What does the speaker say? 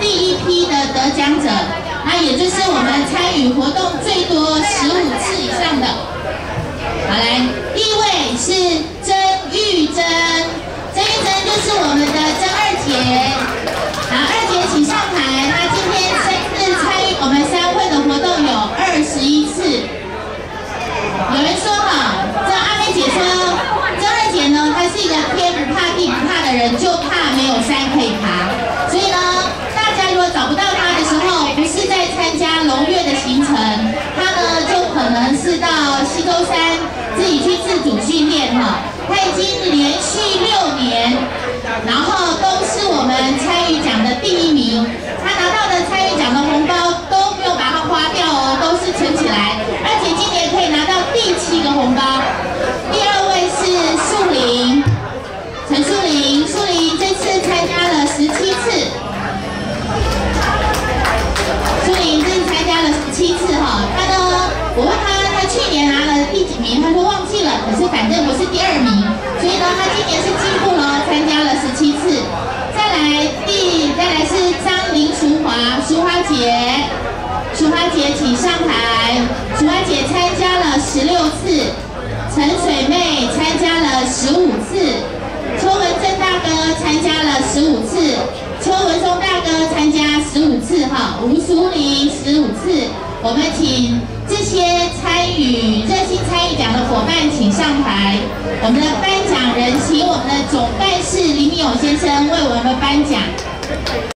第一批的得奖者，那也就是我们参与活动最多十五次以上的。西周山。自己去自主训练哈，他已经连续六年，然后都是我们参与奖的第一名。他拿到的参与奖的红包都没有把它花掉哦，都是存起来，而且今年可以拿到第七个红包。第二位是树林，陈树林，树林这次参加了十七次，树林这次参加了十七次哈，他呢，我问他。去年拿了第几名？他说忘记了，可是反正不是第二名，所以呢，他今年是进步了，参加了十七次。再来第，再来是张林淑华，淑华姐，淑华姐请上台。淑华姐参加了十六次，陈水妹参加了十五次，邱文正大哥参加了十五次，邱文松大哥参加十五次，哈，吴淑玲十五次。我们请这些参与热心参与奖的伙伴请上台。我们的颁奖人，请我们的总干事林明勇先生为我们颁奖。